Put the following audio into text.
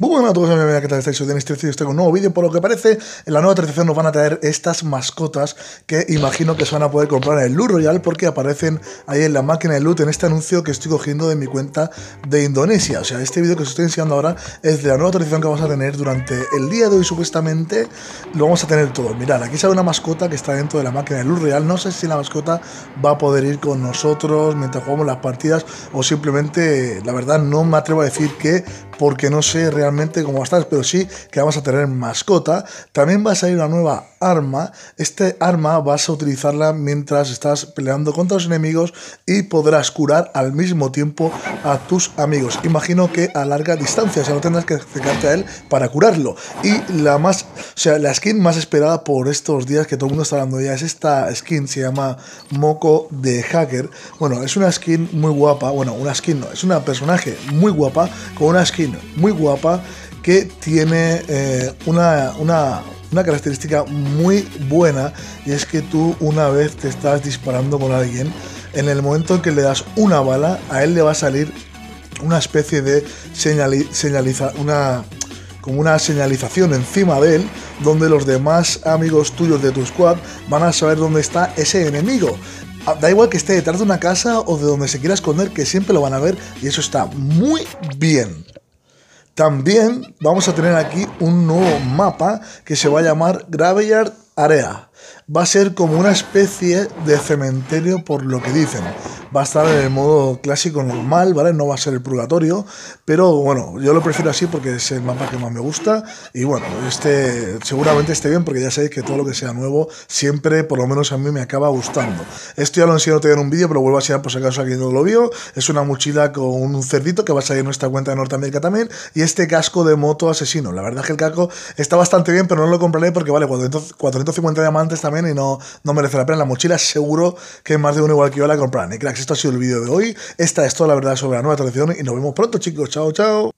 Muy buenas a todos, bienvenidos, ¿qué tal estáis? Soy Denis Tercio y estoy con un nuevo vídeo. Por lo que parece, en la nueva actualización nos van a traer estas mascotas que imagino que se van a poder comprar en el Loot Royal porque aparecen ahí en la máquina de loot en este anuncio que estoy cogiendo de mi cuenta de Indonesia. O sea, este vídeo que os estoy enseñando ahora es de la nueva actualización que vamos a tener durante el día de hoy, supuestamente. Lo vamos a tener todo. Mirad, aquí sale una mascota que está dentro de la máquina de Loot Royal. No sé si la mascota va a poder ir con nosotros mientras jugamos las partidas o simplemente, la verdad, no me atrevo a decir que porque no sé realmente cómo va a estar, pero sí que vamos a tener mascota. También va a salir una nueva arma. Este arma vas a utilizarla mientras estás peleando contra los enemigos y podrás curar al mismo tiempo a tus amigos. Imagino que a larga distancia, o sea, no tendrás que acercarte a él para curarlo. Y la más, o sea, la skin más esperada por estos días que todo el mundo está hablando ya es esta skin, se llama Moco de Hacker. Bueno, es una skin muy guapa, bueno, una skin no, es una personaje muy guapa con una skin muy guapa que tiene eh, una, una, una característica muy buena y es que tú una vez te estás disparando con alguien, en el momento en que le das una bala, a él le va a salir una especie de señaliza, una como una señalización encima de él donde los demás amigos tuyos de tu squad van a saber dónde está ese enemigo. Ah, da igual que esté detrás de una casa o de donde se quiera esconder, que siempre lo van a ver y eso está muy bien. También vamos a tener aquí un nuevo mapa que se va a llamar Graveyard Area. Va a ser como una especie de cementerio por lo que dicen va a estar en el modo clásico normal, ¿vale? No va a ser el purgatorio, pero bueno, yo lo prefiero así porque es el mapa que más me gusta y bueno, este seguramente esté bien porque ya sabéis que todo lo que sea nuevo siempre, por lo menos a mí, me acaba gustando. Esto ya lo enseñado todavía en un vídeo, pero vuelvo a enseñar por si acaso alguien no lo vio. Es una mochila con un cerdito que va a salir en nuestra cuenta de Norteamérica también y este casco de moto asesino. La verdad es que el casco está bastante bien, pero no lo compraré porque vale 450 diamantes también y no, no merece la pena. La mochila seguro que más de uno igual que yo la comprarán. Y cracks, esto ha sido el vídeo de hoy. Esta es toda la verdad sobre la nueva tradición y nos vemos pronto chicos. Chao, chao.